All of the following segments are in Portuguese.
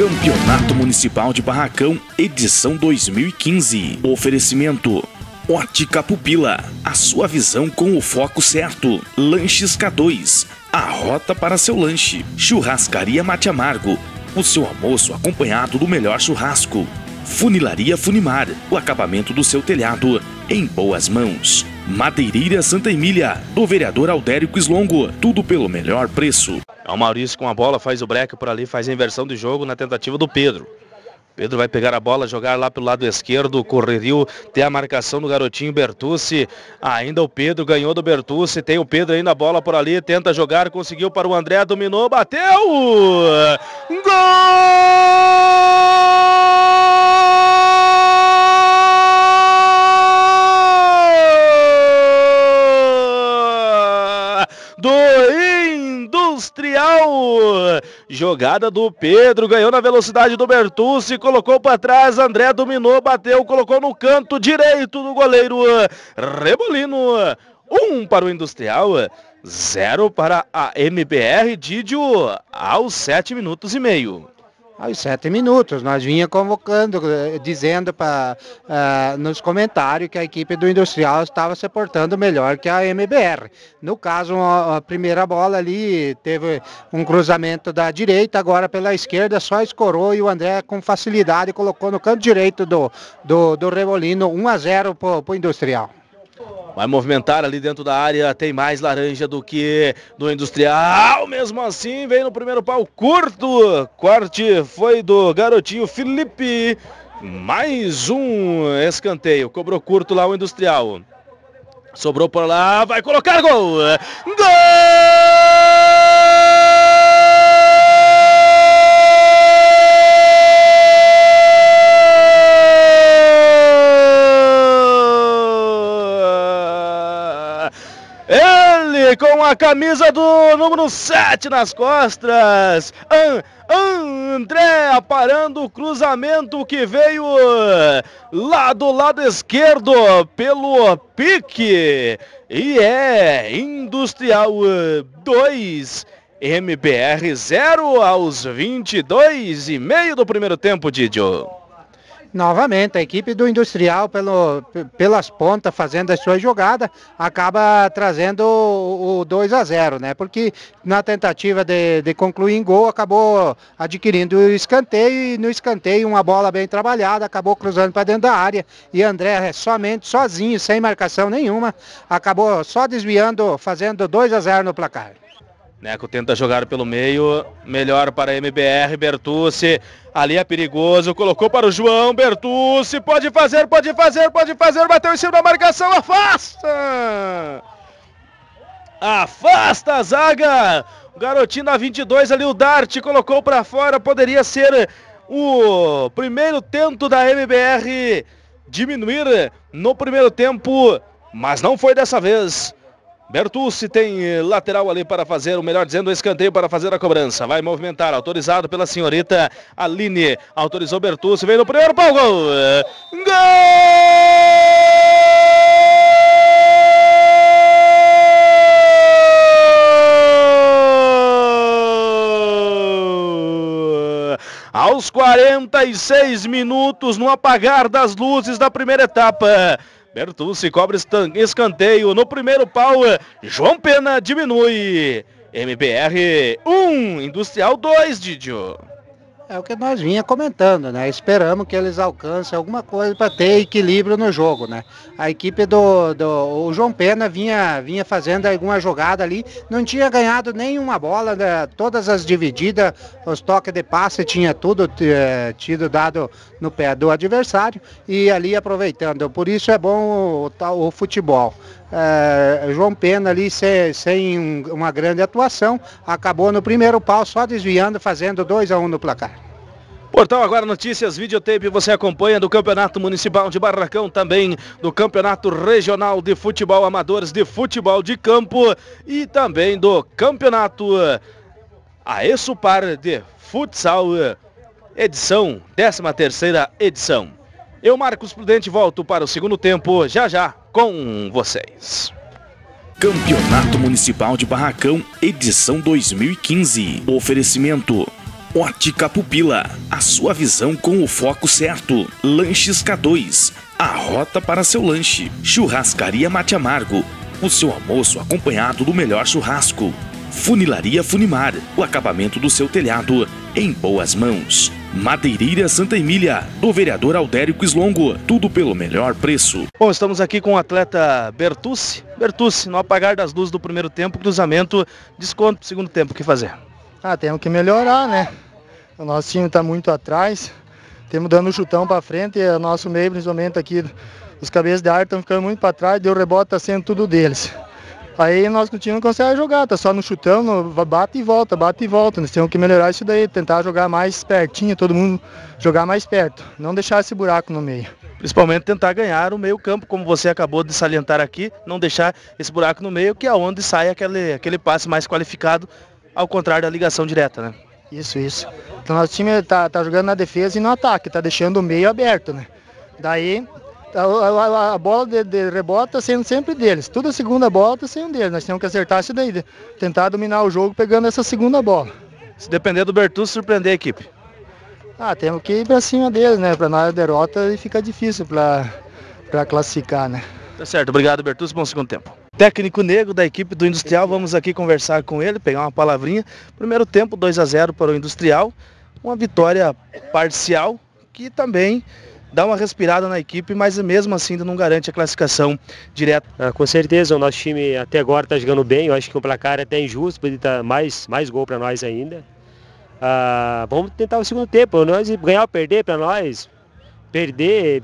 Campeonato Municipal de Barracão, edição 2015. Oferecimento. Ótica Pupila, a sua visão com o foco certo. Lanches K2, a rota para seu lanche. Churrascaria Mate Amargo, o seu almoço acompanhado do melhor churrasco. Funilaria Funimar, o acabamento do seu telhado em boas mãos. Madeireira Santa Emília, do vereador Aldérico Quislongo, tudo pelo melhor preço. É o Maurício com a bola, faz o break por ali, faz a inversão de jogo na tentativa do Pedro. Pedro vai pegar a bola, jogar lá pelo lado esquerdo, correrio, tem a marcação do garotinho Bertucci. Ainda o Pedro ganhou do Bertucci, tem o Pedro ainda a bola por ali, tenta jogar, conseguiu para o André, dominou, bateu! Gol! Industrial. Jogada do Pedro, ganhou na velocidade do Bertucci, colocou para trás, André dominou, bateu, colocou no canto direito do goleiro Rebolino. Um para o Industrial, zero para a MBR Didio aos sete minutos e meio aos sete minutos. Nós vinha convocando, eh, dizendo pra, uh, nos comentários que a equipe do Industrial estava se portando melhor que a MBR. No caso, a, primeira bola ali teve um cruzamento da direita, agora pela esquerda só escorou e o André com facilidade colocou no canto direito do, do, do Revolino 1 a 0 para o Industrial. Vai movimentar ali dentro da área, tem mais laranja do que do Industrial. Mesmo assim, vem no primeiro pau curto. Corte foi do garotinho Felipe. Mais um escanteio. Cobrou curto lá o Industrial. Sobrou por lá, vai colocar gol. Gol! Com a camisa do número 7 nas costas. An André parando o cruzamento que veio lá do lado esquerdo pelo pique. E é Industrial 2. MBR 0 aos 22 e meio do primeiro tempo, Didio. Novamente, a equipe do Industrial, pelo, pelas pontas, fazendo a sua jogada, acaba trazendo o, o 2 a 0 né? Porque na tentativa de, de concluir em gol, acabou adquirindo o escanteio e no escanteio, uma bola bem trabalhada, acabou cruzando para dentro da área. E André, somente sozinho, sem marcação nenhuma, acabou só desviando, fazendo 2 a 0 no placar. Neco tenta jogar pelo meio, melhor para MBR, Bertucci, ali é perigoso, colocou para o João, Bertucci, pode fazer, pode fazer, pode fazer, bateu em cima da marcação, afasta! Afasta a zaga! O garotinho na 22 ali, o Dart, colocou para fora, poderia ser o primeiro tento da MBR diminuir no primeiro tempo, mas não foi dessa vez. Bertucci tem eh, lateral ali para fazer, o melhor dizendo, escanteio para fazer a cobrança. Vai movimentar, autorizado pela senhorita Aline. Autorizou Bertucci, vem no primeiro pau, gol! Gol! aos 46 minutos no apagar das luzes da primeira etapa. Bertucci cobra escanteio no primeiro pau. João Pena diminui. MBR 1, Industrial 2, Didio. É o que nós vinha comentando, né? Esperamos que eles alcancem alguma coisa para ter equilíbrio no jogo, né? A equipe do, do o João Pena vinha, vinha fazendo alguma jogada ali, não tinha ganhado nenhuma bola, né? todas as divididas, os toques de passe tinha tudo é, tido dado no pé do adversário e ali aproveitando. Por isso é bom o, o futebol. É, João Pena ali sem, sem, uma grande atuação, acabou no primeiro pau só desviando, fazendo 2 a 1 um no placar. Portal Agora Notícias, videotape você acompanha do Campeonato Municipal de Barracão, também do Campeonato Regional de Futebol Amadores de Futebol de Campo e também do Campeonato Aesupar de Futsal, edição, 13 terceira edição. Eu, Marcos Prudente, volto para o segundo tempo já já com vocês. Campeonato Municipal de Barracão, edição 2015. Oferecimento Ótica Pupila, a sua visão com o foco certo. Lanches K2, a rota para seu lanche. Churrascaria Mate Amargo, o seu almoço acompanhado do melhor churrasco. Funilaria Funimar, o acabamento do seu telhado em boas mãos. Madeireira Santa Emília, do vereador Aldério Quislongo, tudo pelo melhor preço. Bom, estamos aqui com o atleta Bertucci. Bertucci, no apagar das luzes do primeiro tempo, cruzamento, desconto segundo tempo, o que fazer? Ah, temos que melhorar, né? O nosso time está muito atrás. Temos dando um chutão para frente e o nosso meio, principalmente aqui, os cabeças de área estão ficando muito para trás, deu rebote, está sendo tudo deles. Aí nós time não consegue jogar, tá só no chutão, bate e volta, bate e volta. Nós temos que melhorar isso daí, tentar jogar mais pertinho, todo mundo jogar mais perto, não deixar esse buraco no meio. Principalmente tentar ganhar o meio campo, como você acabou de salientar aqui, não deixar esse buraco no meio, que é onde sai aquele, aquele passe mais qualificado ao contrário da ligação direta, né? Isso, isso. Então nosso time tá, tá jogando na defesa e no ataque, tá deixando o meio aberto, né? Daí a, a, a bola de, de rebote tá sendo sempre deles. Toda segunda bola tá sendo deles. Nós temos que acertar isso daí, tentar dominar o jogo pegando essa segunda bola. Se depender do Bertus, surpreender a equipe. Ah, temos que ir para cima deles, né? Para nós a derrota e fica difícil para classificar, né? Tá certo, obrigado Bertus, bom segundo tempo técnico negro da equipe do Industrial. Vamos aqui conversar com ele, pegar uma palavrinha. Primeiro tempo, 2 a 0 para o Industrial. Uma vitória parcial que também dá uma respirada na equipe, mas mesmo assim ainda não garante a classificação direta. Ah, com certeza, o nosso time até agora está jogando bem. Eu acho que o placar é até injusto, poderia estar mais, mais gol para nós ainda. Ah, vamos tentar o segundo tempo. Nós ganhar ou perder para nós, perder,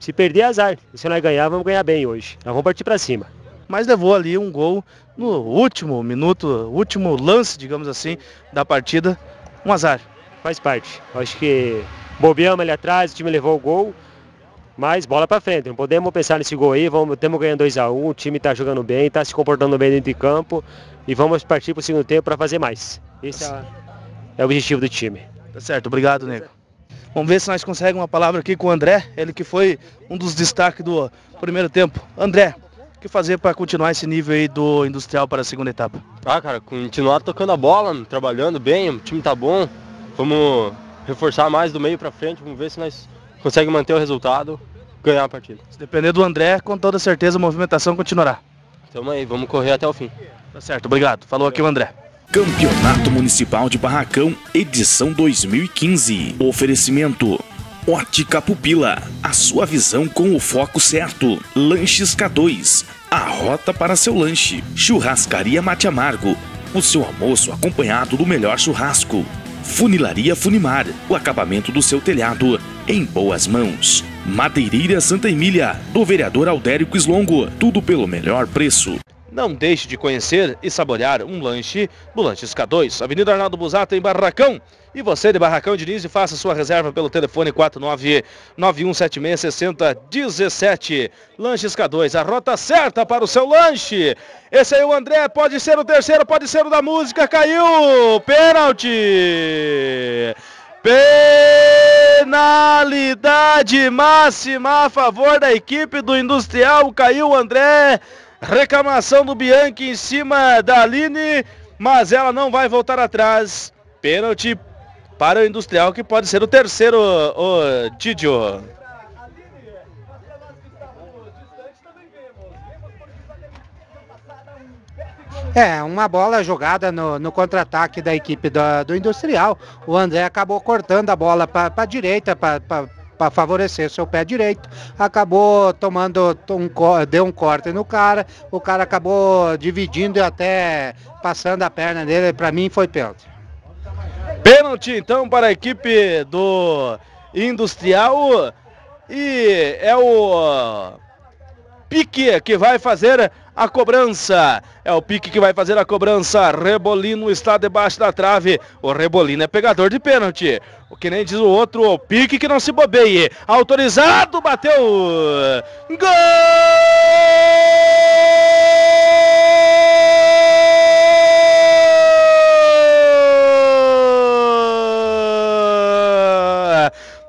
se perder azar. Se nós ganhar, vamos ganhar bem hoje. Nós vamos partir para cima mas levou ali um gol no último minuto, último lance, digamos assim, da partida. Um azar. Faz parte. Acho que bobeamos ali atrás, o time levou o gol, mas bola para frente. Não podemos pensar nesse gol aí, vamos, estamos ganhando 2x1, um, o time está jogando bem, está se comportando bem dentro de campo e vamos partir para o segundo tempo para fazer mais. Esse é, é, o objetivo do time. Tá certo, obrigado, Nego. Vamos ver se nós conseguimos uma palavra aqui com o André, ele que foi um dos destaques do primeiro tempo. André, que fazer para continuar esse nível aí do Industrial para a segunda etapa? Ah, cara, continuar tocando a bola, trabalhando bem, o time tá bom. Vamos reforçar mais do meio para frente, vamos ver se nós conseguimos manter o resultado, ganhar a partida. Se depender do André, com toda certeza a movimentação continuará. Tamo aí, vamos correr até o fim. Tá certo, obrigado. Falou aqui o André. Campeonato Municipal de Barracão, edição 2015. Oferecimento Ótica Pupila, a sua visão com o foco certo. Lanches K2, a rota para seu lanche. Churrascaria Mate Amargo, o seu almoço acompanhado do melhor churrasco. Funilaria Funimar, o acabamento do seu telhado em boas mãos. Madeireira Santa Emília, do vereador Aldério Quislongo, tudo pelo melhor preço. Não deixe de conhecer e saborear um lanche do Lanches K2, Avenida Arnaldo Busato, em Barracão. E você de Barracão Diniz, faça sua reserva pelo telefone 4991766017. Lanches K2, a rota certa para o seu lanche. Esse aí o André, pode ser o terceiro, pode ser o da música, caiu! Pênalti! Penalidade máxima a favor da equipe do Industrial, caiu o André. Reclamação do Bianchi em cima da Aline, mas ela não vai voltar atrás. Pênalti para o Industrial, que pode ser o terceiro, o Didio. É, uma bola jogada no, no contra-ataque da equipe do, do, Industrial. O André acabou cortando a bola para a direita, para para favorecer seu pé direito, acabou tomando um deu um corte no cara, o cara acabou dividindo e até passando a perna dele, para mim foi pênalti. Pênalti então para a equipe do Industrial. E é o Pique que vai fazer a cobrança. É o Pique que vai fazer a cobrança. Rebolino está debaixo da trave. O Rebolino é pegador de pênalti. O que nem diz o outro, o Pique que não se bobeie. Autorizado, bateu. Gol!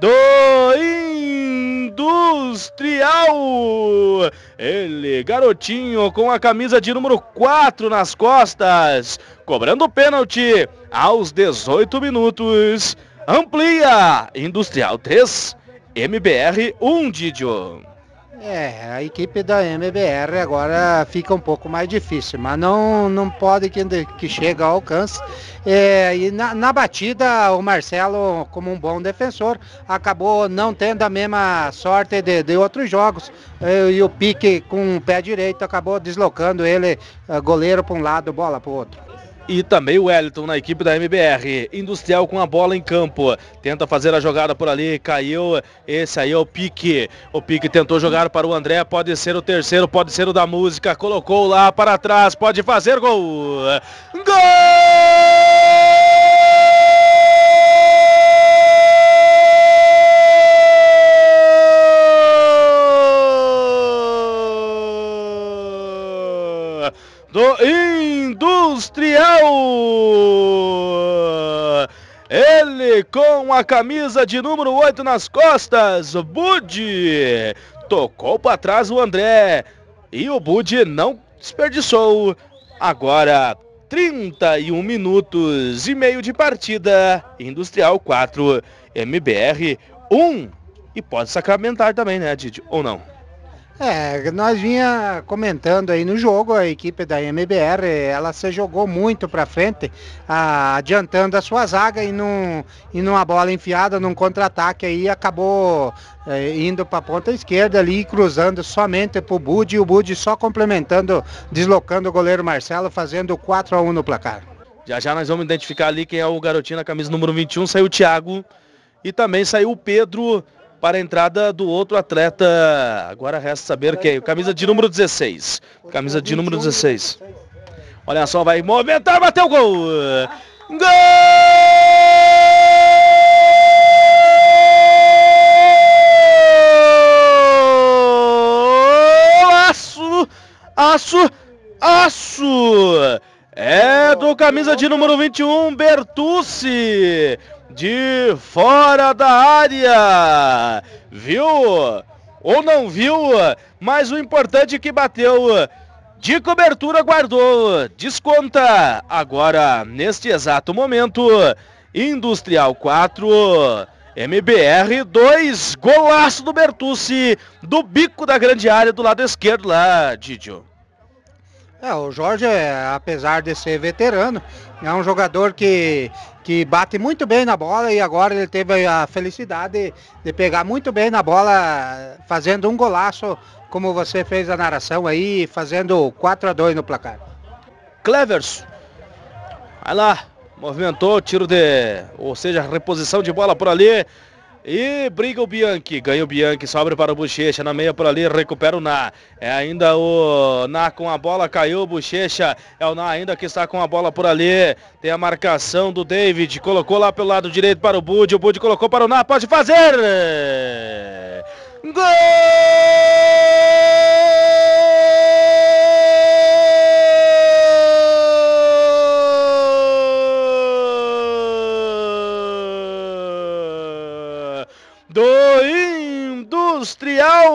do Industrial. Ele garotinho com a camisa de número 4 nas costas, cobrando pênalti aos 18 minutos. Amplia, Industrial 3, MBR 1, Didio. É, a equipe da MBR agora fica um pouco mais difícil, mas não, não pode que, que chega ao alcance. É, e na, na, batida, o Marcelo, como um bom defensor, acabou não tendo a mesma sorte de, de outros jogos. É, e o pique com o pé direito acabou deslocando ele, é, goleiro para um lado, bola para o outro e também o Wellington na equipe da MBR. Industrial com a bola em campo. Tenta fazer a jogada por ali. Caiu. Esse aí é o Pique. O Pique tentou jogar para o André. Pode ser o terceiro, pode ser o da música. Colocou lá para trás. Pode fazer gol. Gol! do Industrial. Ele com a camisa de número 8 nas costas, Budi. Tocou para trás o André. E o Budi não desperdiçou. Agora 31 minutos e meio de partida. Industrial 4, MBR 1. E pode sacramentar também, né, Didi? Ou não? É, nós vinha comentando aí no jogo, a equipe da MBR, ela se jogou muito para frente, adiantando a sua zaga e, num, e numa bola enfiada, num contra-ataque aí, acabou é, indo para a ponta esquerda ali, cruzando somente para o Budi, e o Budi só complementando, deslocando o goleiro Marcelo, fazendo 4 a 1 no placar. Já já nós vamos identificar ali quem é o garotinho na camisa número 21, saiu o Thiago e também saiu o Pedro, para a entrada do outro atleta. Agora resta saber quem. Camisa de número 16. Camisa de número 16. Olha só, vai movimentar, bateu o gol. Gol! Aço! Aço! Aço! É do camisa de número 21, Bertucci de fora da área. Viu? Ou não viu? Mas o importante é que bateu. De cobertura guardou. Desconta. Agora, neste exato momento, Industrial 4. MBR 2, golaço do Bertucci, do bico da grande área do lado esquerdo lá, Didio. É, o Jorge, apesar de ser veterano, é um jogador que, que bate muito bem na bola e agora ele teve a felicidade de pegar muito bem na bola, fazendo um golaço, como você fez a narração aí, fazendo 4 a 2 no placar. Clevers, vai lá, movimentou, tiro de, ou seja, reposição de bola por ali. E briga o Bianchi, ganha o Bianchi, sobra para o Bochecha, na meia por ali, recupera o Ná. É ainda o Ná com a bola, caiu o Bochecha, é o Ná ainda que está com a bola por ali. Tem a marcação do David, colocou lá pelo lado direito para o Bud, o Bud colocou para o Ná, pode fazer! Gol! Do Industrial.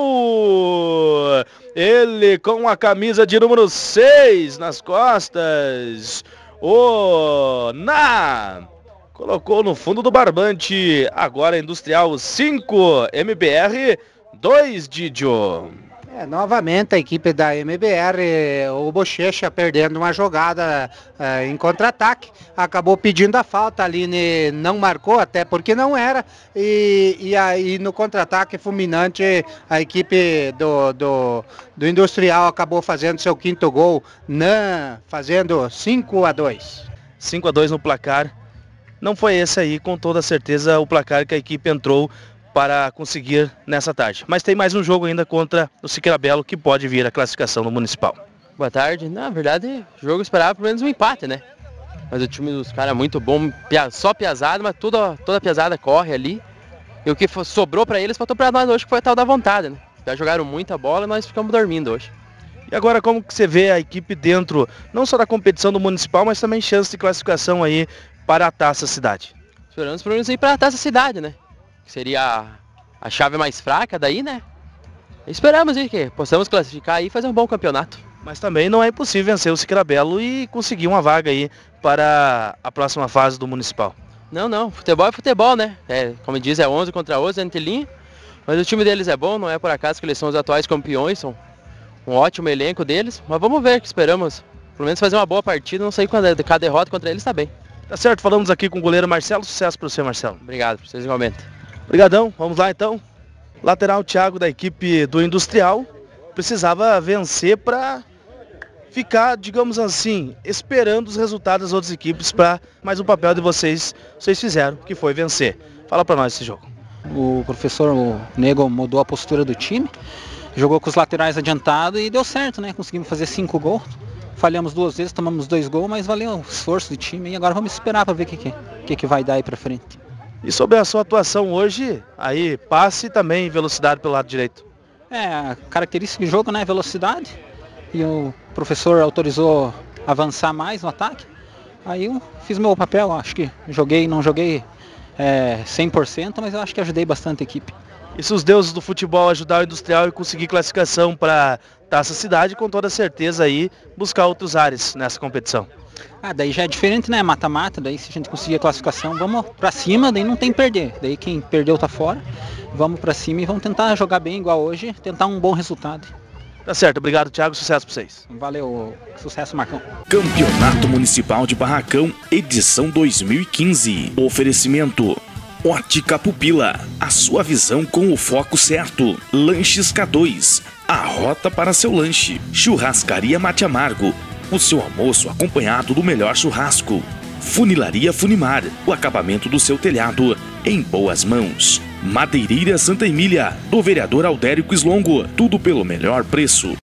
Ele com a camisa de número 6 nas costas. O Na colocou no fundo do barbante. Agora Industrial 5, MBR 2, Didio. É, novamente a equipe da MBR, o Bochecha perdendo uma jogada é, em contra-ataque, acabou pedindo a falta ali, né, não marcou até porque não era, e, e aí no contra-ataque fulminante a equipe do, do, do, Industrial acabou fazendo seu quinto gol, não, fazendo 5 a 2 5 a 2 no placar. Não foi esse aí, com toda certeza, o placar que a equipe entrou para conseguir nessa tarde. Mas tem mais um jogo ainda contra o Siqueira Belo que pode vir a classificação no Municipal. Boa tarde. Na verdade, o jogo esperava pelo menos um empate, né? Mas o time dos caras é muito bom, só piazada, mas toda, toda piazada corre ali. E o que sobrou para eles faltou para nós hoje, que foi a tal da vontade, né? Já jogaram muita bola e nós ficamos dormindo hoje. E agora como que você vê a equipe dentro, não só da competição do Municipal, mas também chance de classificação aí para a Taça Cidade? Esperamos pelo menos ir para a Taça Cidade, né? Que seria a chave mais fraca daí, né? Esperamos aí que possamos classificar e fazer um bom campeonato. Mas também não é impossível vencer o Siqueira Belo e conseguir uma vaga aí para a próxima fase do Municipal. Não, não, futebol é futebol, né? É, como diz, é 11 contra 11, entre linha. Mas o time deles é bom, não é por acaso que eles são os atuais campeões, são um ótimo elenco deles. Mas vamos ver, que esperamos pelo menos fazer uma boa partida, não sei quando é, cada derrota contra eles está bem. Tá certo, falamos aqui com o goleiro Marcelo, sucesso para você, Marcelo. Obrigado, vocês igualmente. Obrigadão, vamos lá então. Lateral Thiago da equipe do Industrial precisava vencer para ficar, digamos assim, esperando os resultados das outras equipes para mais um papel de vocês, vocês fizeram, que foi vencer. Fala para nós esse jogo. O professor Nego mudou a postura do time, jogou com os laterais adiantados e deu certo, né? Conseguimos fazer cinco gols. Falhamos duas vezes, tomamos dois gols, mas valeu o esforço do time e agora vamos esperar para ver o que, que, que, que vai dar aí para frente. E sobre a sua atuação hoje, aí passe também velocidade pelo lado direito. É, a característica do jogo, né? Velocidade. E o professor autorizou avançar mais no ataque. Aí eu fiz meu papel, acho que joguei, não joguei é, 100%, mas eu acho que ajudei bastante a equipe. E se os deuses do futebol ajudar o Industrial e conseguir classificação para Taça Cidade, com toda certeza aí buscar outros ares nessa competição. Ah, daí já é diferente, né? Mata-mata, daí se a gente conseguir a classificação, vamos para cima, daí não tem perder. Daí quem perdeu tá fora. Vamos para cima e vamos tentar jogar bem igual hoje, tentar um bom resultado. Tá certo, obrigado Thiago, sucesso para vocês. Valeu, sucesso Marcão. Campeonato Municipal de Barracão, edição 2015. Oferecimento Ótica Pupila, a sua visão com o foco certo. Lanches K2, a rota para seu lanche. Churrascaria Mate Amargo, o seu almoço acompanhado do melhor churrasco. Funilaria Funimar, o acabamento do seu telhado em boas mãos. Madeireira Santa Emília, do vereador Aldérico Slongo, tudo pelo melhor preço.